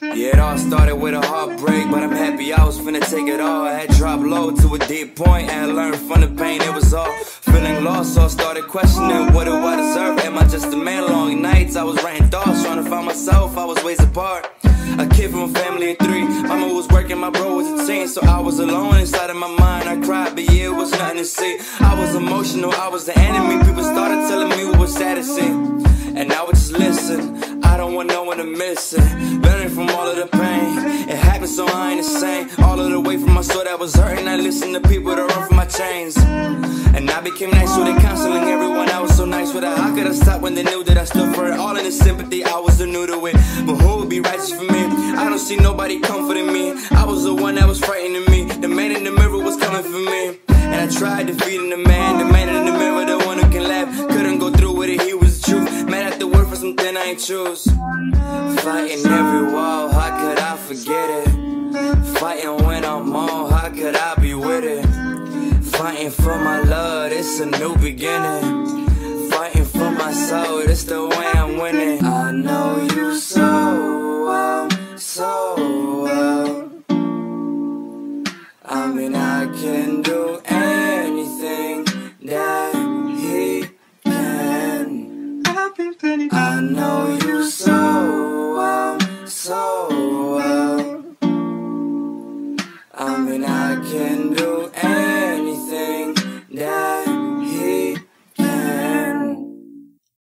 started with a heartbreak, but I'm happy I was finna take it all. I had dropped low to a deep point and learned from the pain. It was all feeling lost, so I started questioning what do I deserve? Am I just a man? Long nights, I was writing thoughts, trying to find myself. I was ways apart. A kid from a family of three. Mama was working, my bro was a teen, so I was alone inside of my mind. I cried, but yeah, it was nothing to see. I was emotional, I was the enemy. People started telling me what was sad to see. I don't want no one to miss it. Learning from all of the pain. It happened so I ain't the same. All of the way from my soul that was hurting. I listened to people that run from my chains. And I became nice with it, counseling everyone. I was so nice with it. How could I stop when they knew that I stood for it? All in the sympathy, I was the new to it. But who would be righteous for me? I don't see nobody comforting me. I was the one that was frightening me. The man in the mirror was coming for me. And I tried defeating the man, the man in the mirror, the one who can laugh. Couldn't go choose. Fighting every wall, how could I forget it? Fighting when I'm on, how could I be with it? Fighting for my love, it's a new beginning. Fighting for my soul, it's the way I'm winning. I know you so well, so well. I mean, I can do know you so